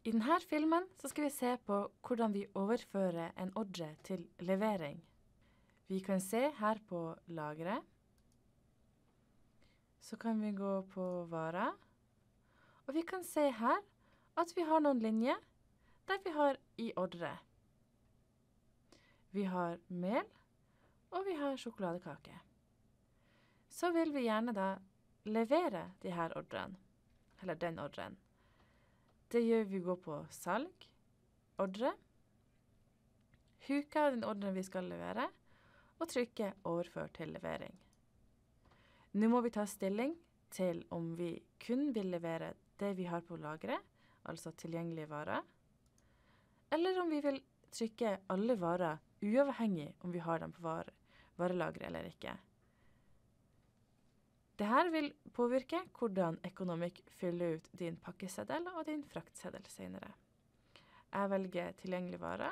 I denne filmen skal vi se på hvordan vi overfører en ordre til levering. Vi kan se her på lageret. Så kan vi gå på varer. Og vi kan se her at vi har noen linjer der vi har i ordre. Vi har mel, og vi har sjokoladekake. Så vil vi gjerne da levere de her ordrene, eller den ordren. Det gjør vi gå på salg, ordre, huke av den ordren vi skal levere, og trykke 'overfør til levering'. Nå må vi ta stilling til om vi kun vil levere det vi har på lageret, altså tilgjengelige varer, eller om vi vil trykke alle varer uavhengig om vi har dem på vare, varelageret eller ikke. Dette vil påvirke hvordan Economic fyller ut din pakkeseddel og din fraktseddel senere. Jeg velger tilgjengelig vare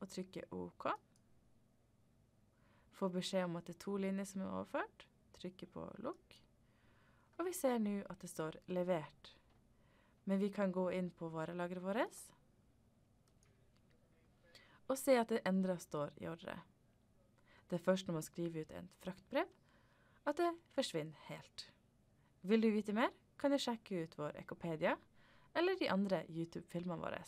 og trykker OK. Får beskjed om at det er to linjer som er overført. Trykker på lukk. Og vi ser nå at det står 'levert'. Men vi kan gå inn på varelageret vårt og se at det endra står i ordre. Det er først når man skriver ut et fraktbrev at det forsvinner helt. Vil du vite mer, kan du sjekke ut vår Ekopedia eller de andre YouTube-filmene våre.